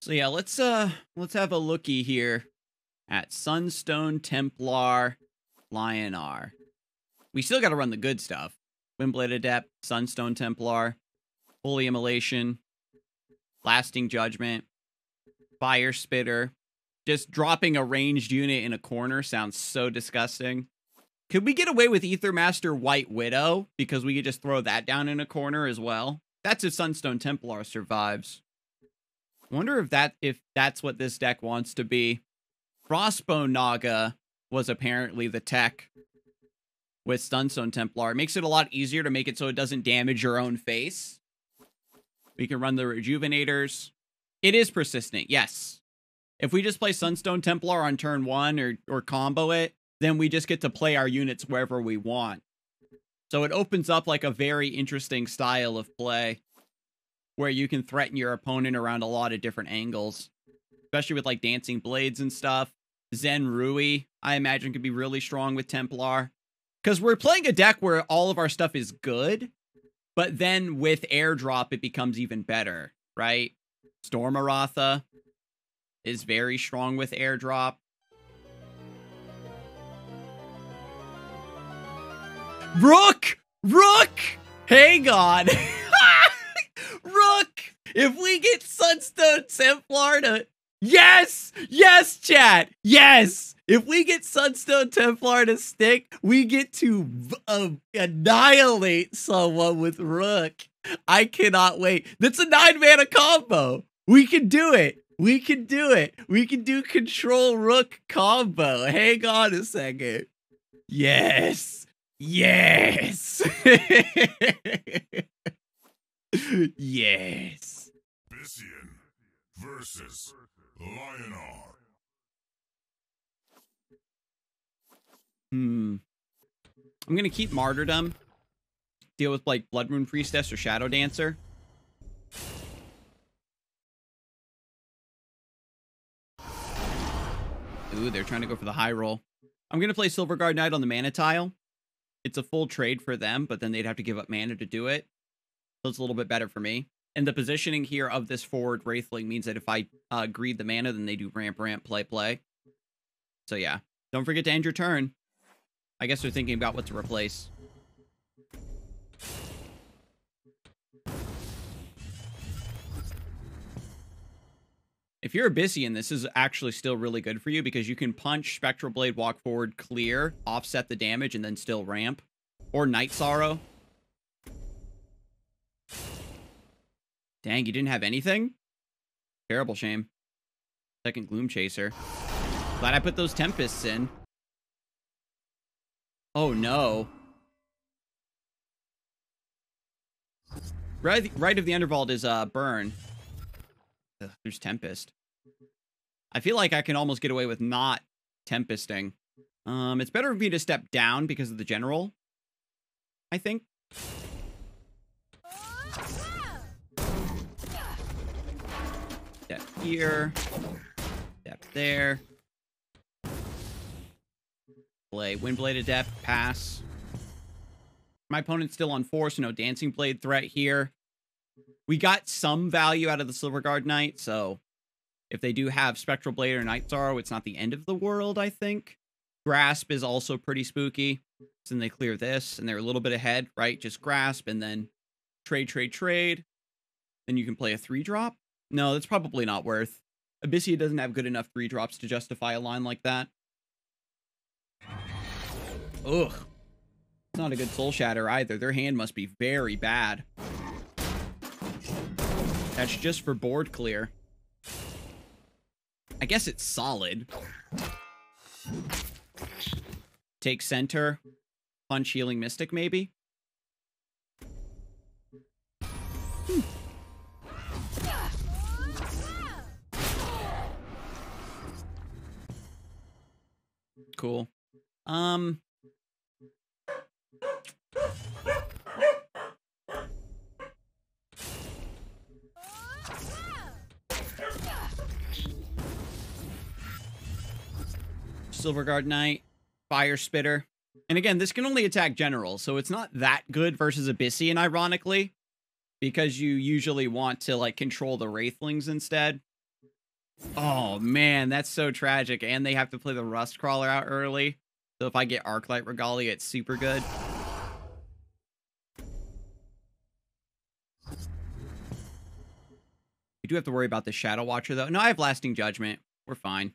So yeah, let's uh let's have a looky here at Sunstone Templar Lyonar. We still gotta run the good stuff. Windblade Adept, Sunstone Templar, Holy Immolation, Lasting Judgment, Fire Spitter. Just dropping a ranged unit in a corner sounds so disgusting. Could we get away with Ether Master White Widow? Because we could just throw that down in a corner as well. That's if Sunstone Templar survives. Wonder if that if that's what this deck wants to be. Frostbone Naga was apparently the tech with Sunstone Templar. It makes it a lot easier to make it so it doesn't damage your own face. We can run the Rejuvenators. It is persistent, yes. If we just play Sunstone Templar on turn one or, or combo it, then we just get to play our units wherever we want. So it opens up like a very interesting style of play where you can threaten your opponent around a lot of different angles, especially with like Dancing Blades and stuff. Zen Rui, I imagine, could be really strong with Templar. Because we're playing a deck where all of our stuff is good, but then with airdrop, it becomes even better, right? Stormaratha is very strong with airdrop. Rook! Rook! Hey, on. If we get Sunstone Templar Florida, Yes! Yes, chat! Yes! If we get Sunstone Templar to stick, we get to uh, annihilate someone with Rook. I cannot wait. That's a nine mana combo. We can do it. We can do it. We can do control Rook combo. Hang on a second. Yes. Yes. yes. Bisian versus Lyonar. Hmm. I'm gonna keep Martyrdom. Deal with like Blood Moon Priestess or Shadow Dancer. Ooh, they're trying to go for the high roll. I'm gonna play Silverguard Knight on the mana tile. It's a full trade for them, but then they'd have to give up mana to do it. So it's a little bit better for me. And the positioning here of this forward Wraithling means that if I uh, greed the mana, then they do ramp, ramp, play, play. So yeah. Don't forget to end your turn. I guess they're thinking about what to replace. If you're Abyssian, this is actually still really good for you because you can punch, Spectral Blade, walk forward, clear, offset the damage, and then still ramp. Or Night Sorrow. Dang, you didn't have anything? Terrible shame. Second Gloom Chaser. Glad I put those Tempests in. Oh no. Right, right of the Undervault is uh Burn. Ugh, there's Tempest. I feel like I can almost get away with not Tempesting. Um, it's better for me to step down because of the General. I think. Here. Step there. Play Windblade Adept, pass. My opponent's still on four, so no Dancing Blade threat here. We got some value out of the Silverguard Knight, so if they do have Spectral Blade or Night Sorrow, it's not the end of the world, I think. Grasp is also pretty spooky. So then they clear this, and they're a little bit ahead, right? Just Grasp, and then trade, trade, trade. Then you can play a three drop. No, that's probably not worth. Abyssia doesn't have good enough three drops to justify a line like that. Ugh. It's not a good Soul Shatter either. Their hand must be very bad. That's just for board clear. I guess it's solid. Take center. Punch Healing Mystic, maybe? Hmm. Cool. Um... Silverguard Knight, Fire Spitter. And again, this can only attack generals, so it's not that good versus Abyssian, ironically, because you usually want to like control the Wraithlings instead. Oh man, that's so tragic. And they have to play the Rust Crawler out early. So if I get Arclight Regalia, it's super good. We do have to worry about the Shadow Watcher, though. No, I have Lasting Judgment. We're fine.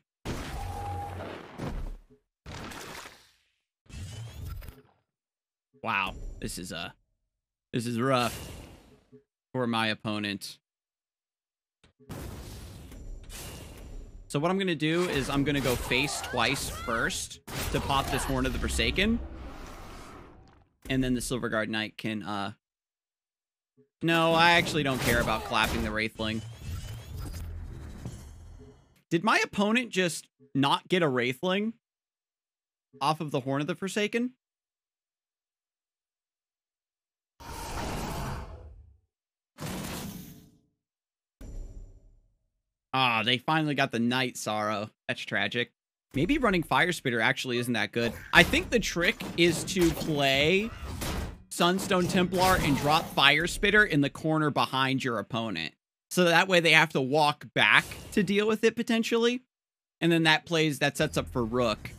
Wow, this is uh this is rough for my opponent. So what I'm going to do is I'm going to go face twice first to pop this Horn of the Forsaken. And then the Silverguard Knight can, uh... No, I actually don't care about clapping the Wraithling. Did my opponent just not get a Wraithling off of the Horn of the Forsaken? Ah, they finally got the Night Sorrow. That's tragic. Maybe running Fire Spitter actually isn't that good. I think the trick is to play Sunstone Templar and drop Fire Spitter in the corner behind your opponent. So that way they have to walk back to deal with it potentially. And then that plays, that sets up for Rook.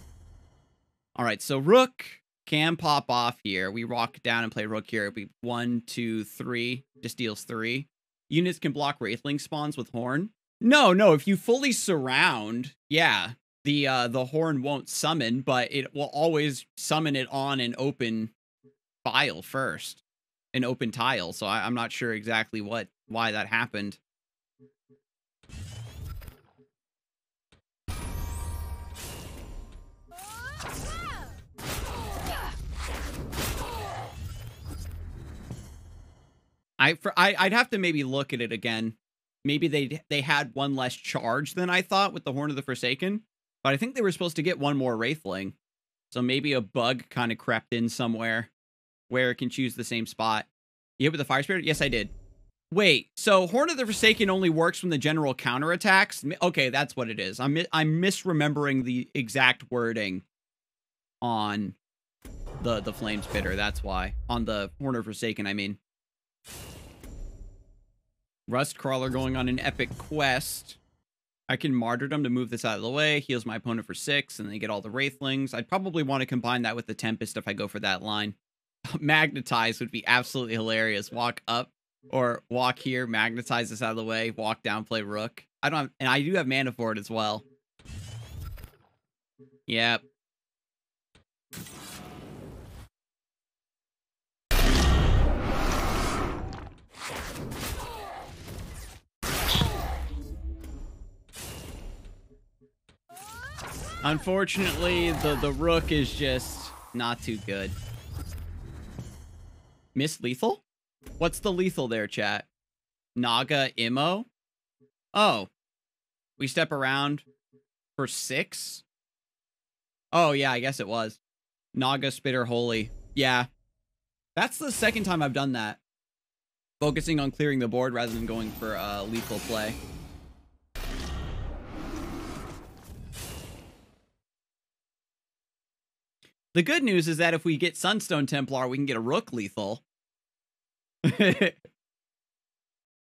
All right, so Rook can pop off here. We walk down and play Rook here. Be one, two, three. Just deals three. Units can block Wraithling spawns with Horn. No, no, if you fully surround, yeah, the uh the horn won't summon, but it will always summon it on an open file first. An open tile. So I, I'm not sure exactly what why that happened. I for I I'd have to maybe look at it again maybe they they had one less charge than I thought with the Horn of the Forsaken. But I think they were supposed to get one more Wraithling. So maybe a bug kind of crept in somewhere where it can choose the same spot. You hit with the Fire Spirit? Yes, I did. Wait, so Horn of the Forsaken only works when the general counterattacks? Okay, that's what it is. I'm, I'm misremembering the exact wording on the, the Flame Spitter. That's why. On the Horn of Forsaken, I mean. Rust Crawler going on an epic quest. I can Martyrdom to move this out of the way, heals my opponent for six, and then get all the Wraithlings. I'd probably want to combine that with the Tempest if I go for that line. Magnetize would be absolutely hilarious. Walk up or walk here, magnetize this out of the way, walk down, play Rook. I don't have, and I do have mana for it as well. Yep. Unfortunately, the, the Rook is just not too good. Miss Lethal? What's the lethal there, chat? Naga Imo? Oh. We step around for six? Oh, yeah, I guess it was. Naga Spitter Holy. Yeah. That's the second time I've done that. Focusing on clearing the board rather than going for uh, lethal play. The good news is that if we get Sunstone Templar, we can get a Rook lethal.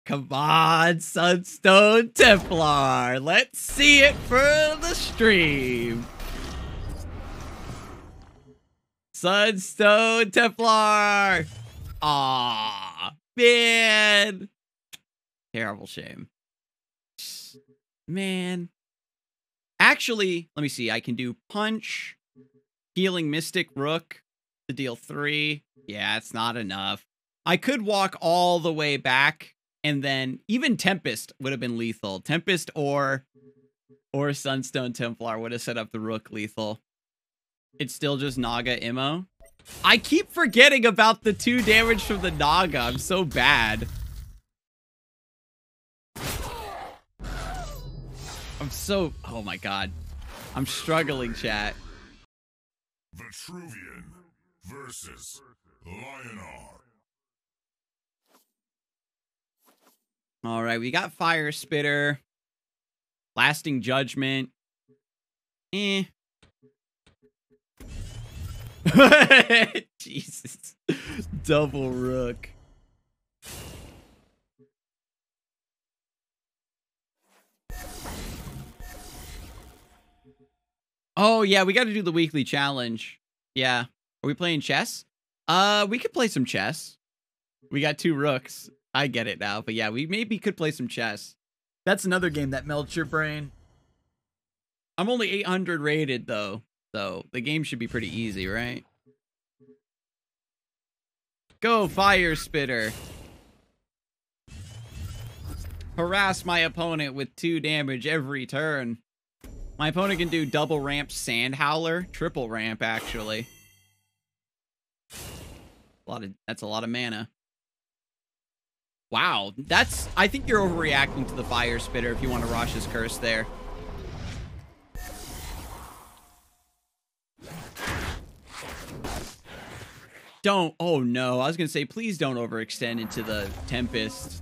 Come on, Sunstone Templar. Let's see it for the stream. Sunstone Templar. Ah, man. Terrible shame. Man. Actually, let me see. I can do punch. Healing Mystic Rook to deal three. Yeah, it's not enough. I could walk all the way back and then even Tempest would have been lethal. Tempest or or Sunstone Templar would have set up the Rook lethal. It's still just Naga Imo. I keep forgetting about the two damage from the Naga. I'm so bad. I'm so... Oh my god. I'm struggling, chat. Vetruvian versus Lyonar. All right, we got Fire Spitter. Lasting Judgment. Eh. Jesus. Double Rook. Oh yeah, we got to do the weekly challenge. Yeah. Are we playing chess? Uh, we could play some chess. We got two rooks. I get it now, but yeah, we maybe could play some chess. That's another game that melts your brain. I'm only 800 rated though, so the game should be pretty easy, right? Go, Fire Spitter. Harass my opponent with two damage every turn. My opponent can do double ramp Sand Howler, triple ramp actually. A lot of that's a lot of mana. Wow, that's I think you're overreacting to the fire spitter if you want to Rasha's curse there. Don't oh no, I was gonna say please don't overextend into the Tempest.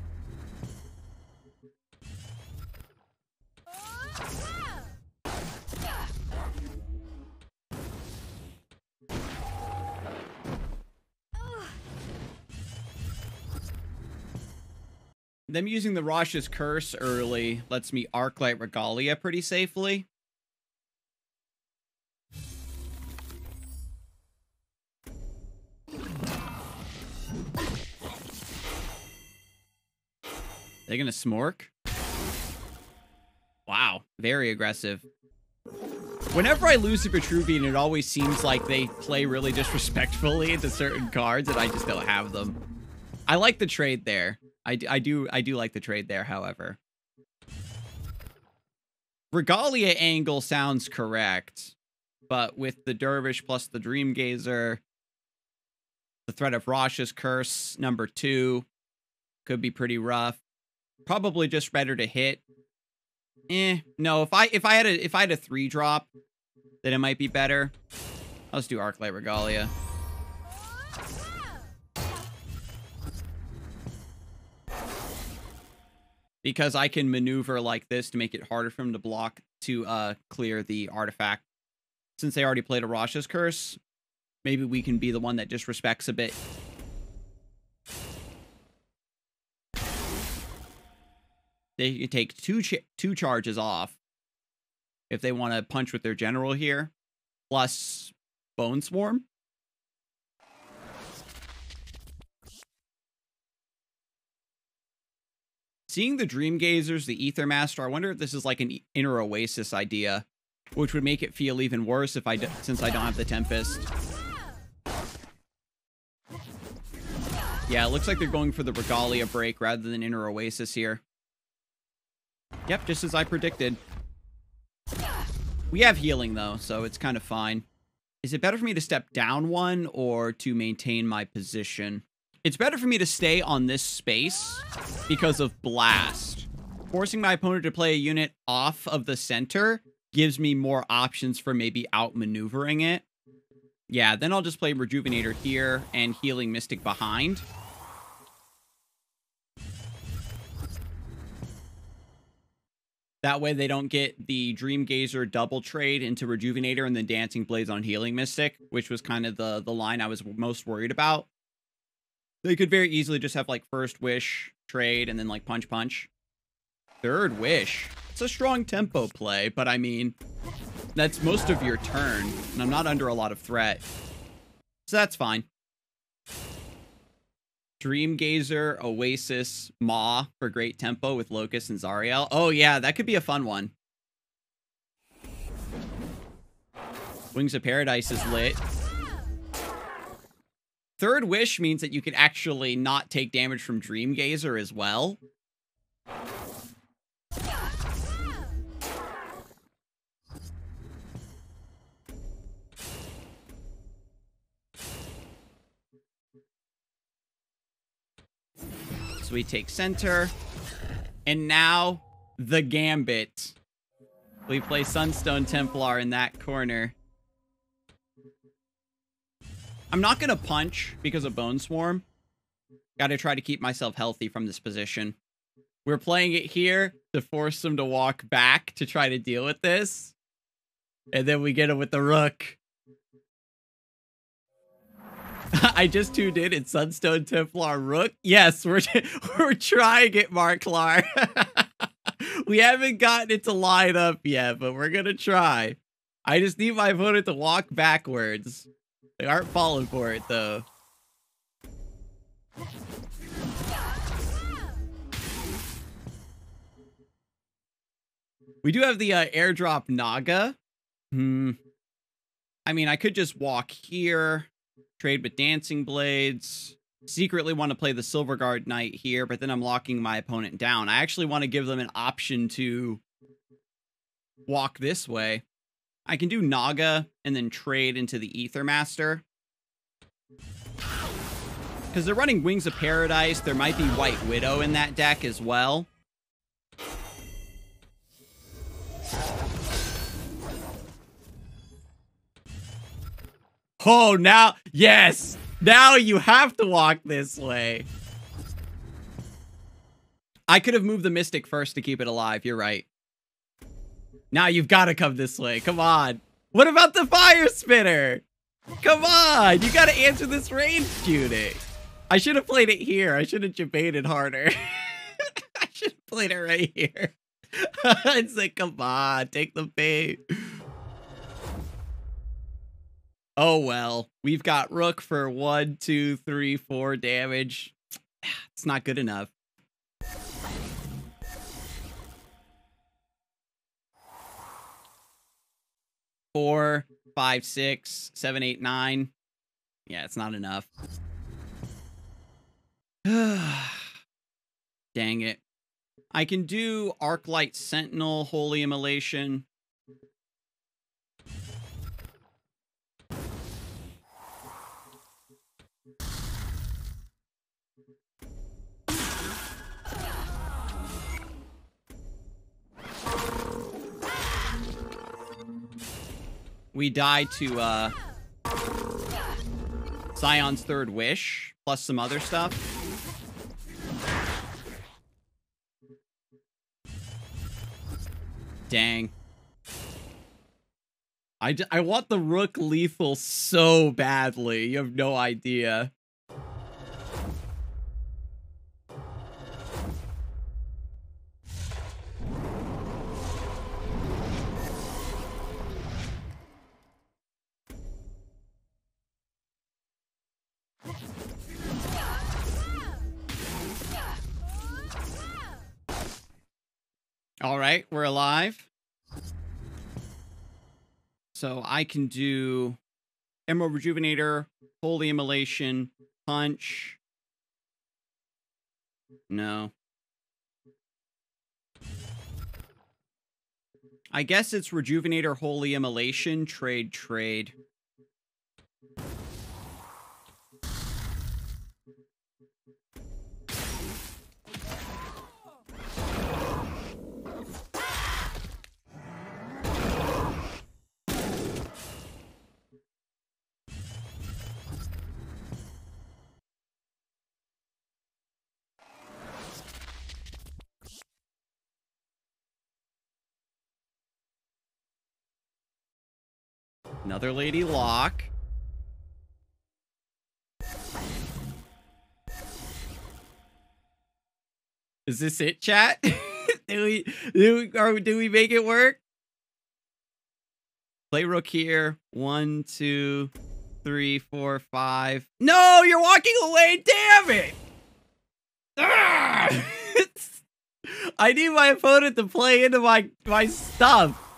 Them using the Rasha's Curse early lets me Arclight Regalia pretty safely. They're gonna smork? Wow, very aggressive. Whenever I lose to Vetruvian, it always seems like they play really disrespectfully into certain cards and I just don't have them. I like the trade there. I, I do I do like the trade there, however. Regalia angle sounds correct, but with the Dervish plus the Dream Gazer, the threat of Rasha's Curse, number two, could be pretty rough. Probably just better to hit. Eh, no, if I if I had a if I had a three drop, then it might be better. Let's do Arclight Regalia. Because I can maneuver like this to make it harder for him to block to uh, clear the artifact. Since they already played a Rasha's Curse, maybe we can be the one that just respects a bit. They can take two two charges off if they want to punch with their general here, plus Bone Swarm. Seeing the Dream Gazers, the Ether Master, I wonder if this is like an inner Oasis idea, which would make it feel even worse if I since I don't have the Tempest. Yeah, it looks like they're going for the Regalia break rather than Inner Oasis here. Yep, just as I predicted. We have healing, though, so it's kind of fine. Is it better for me to step down one or to maintain my position? It's better for me to stay on this space because of Blast. Forcing my opponent to play a unit off of the center gives me more options for maybe outmaneuvering it. Yeah, then I'll just play Rejuvenator here and Healing Mystic behind. That way they don't get the Dream Gazer double trade into Rejuvenator and then Dancing Blades on Healing Mystic, which was kind of the, the line I was most worried about. They could very easily just have like first wish trade and then like punch punch. Third wish. It's a strong tempo play, but I mean, that's most of your turn, and I'm not under a lot of threat. So that's fine. Dream Gazer, Oasis, Maw for great tempo with Locust and Zariel. Oh yeah, that could be a fun one. Wings of Paradise is lit. Third Wish means that you can actually not take damage from Dream Gazer as well. So we take center. And now, the Gambit. We play Sunstone Templar in that corner. I'm not going to punch because of Bone Swarm. Got to try to keep myself healthy from this position. We're playing it here to force them to walk back to try to deal with this. And then we get him with the Rook. I just tuned in. It's Sunstone Templar Rook. Yes, we're we're trying it, Marklar. we haven't gotten it to line up yet, but we're gonna try. I just need my opponent to walk backwards. They aren't falling for it, though. We do have the uh, airdrop Naga. Hmm. I mean, I could just walk here, trade with Dancing Blades, secretly want to play the Silverguard Knight here, but then I'm locking my opponent down. I actually want to give them an option to walk this way. I can do Naga and then trade into the Ether Master. Because they're running Wings of Paradise. There might be White Widow in that deck as well. Oh, now, yes! Now you have to walk this way. I could have moved the Mystic first to keep it alive. You're right. Now you've got to come this way. Come on. What about the Fire Spitter? Come on. You got to answer this range shooting. I should have played it here. I should have debated harder. I should have played it right here. it's like, come on. Take the bait. Oh well, we've got Rook for one, two, three, four damage. It's not good enough. Four, five, six, seven, eight, nine. Yeah, it's not enough. Dang it. I can do Arclight Sentinel, Holy Immolation. We die to uh, Scion's Third Wish, plus some other stuff. Dang. I, I want the Rook lethal so badly. You have no idea. All right, we're alive. So I can do Emerald Rejuvenator, Holy Immolation, Punch. No. I guess it's Rejuvenator, Holy Immolation, Trade, Trade. Another Lady Locke. Is this it, chat? do we do we, or do we make it work? Play rook here. One, two, three, four, five. No, you're walking away. Damn it! Ah! I need my opponent to play into my my stuff.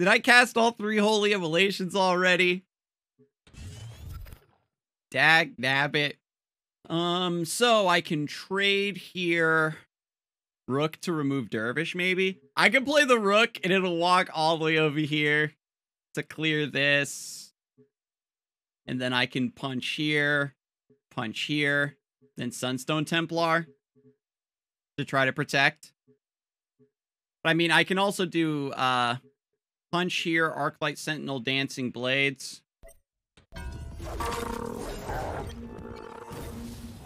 Did I cast all three holy immolations already? Dag nabbit. Um, so I can trade here. Rook to remove Dervish, maybe? I can play the Rook and it'll walk all the way over here to clear this. And then I can punch here, punch here, then Sunstone Templar to try to protect. But I mean, I can also do uh Punch here, Arclight Sentinel, Dancing Blades.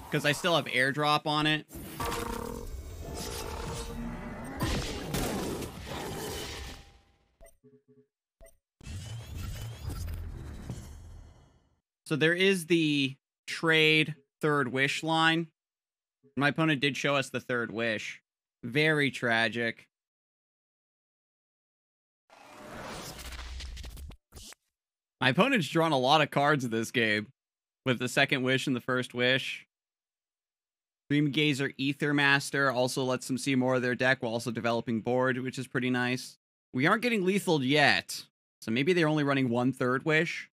Because I still have airdrop on it. So there is the trade third wish line. My opponent did show us the third wish. Very tragic. My opponent's drawn a lot of cards in this game with the second wish and the first wish. Dream Gazer Ether Master also lets them see more of their deck while also developing board, which is pretty nice. We aren't getting lethal yet, so maybe they're only running one third wish,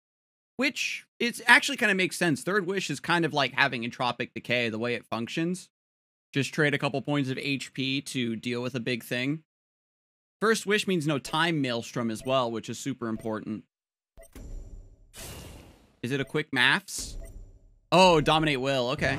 which it actually kind of makes sense. Third wish is kind of like having entropic decay the way it functions. Just trade a couple points of HP to deal with a big thing. First wish means no time maelstrom as well, which is super important. Is it a quick maths? Oh, dominate will. Okay.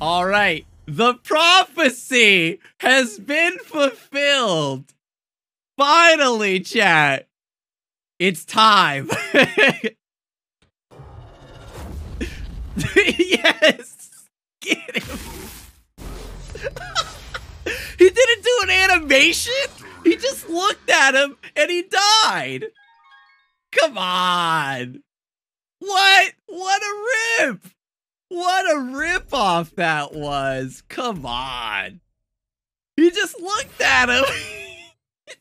All right. The prophecy has been fulfilled. Finally, chat. It's time. yes. Get him. he didn't do an animation. He just looked at him and he died. Come on. What? What a rip. What a rip off that was. Come on. He just looked at him.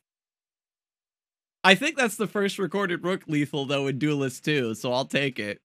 I think that's the first recorded Rook lethal though in Duelyst 2, so I'll take it.